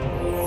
Yeah.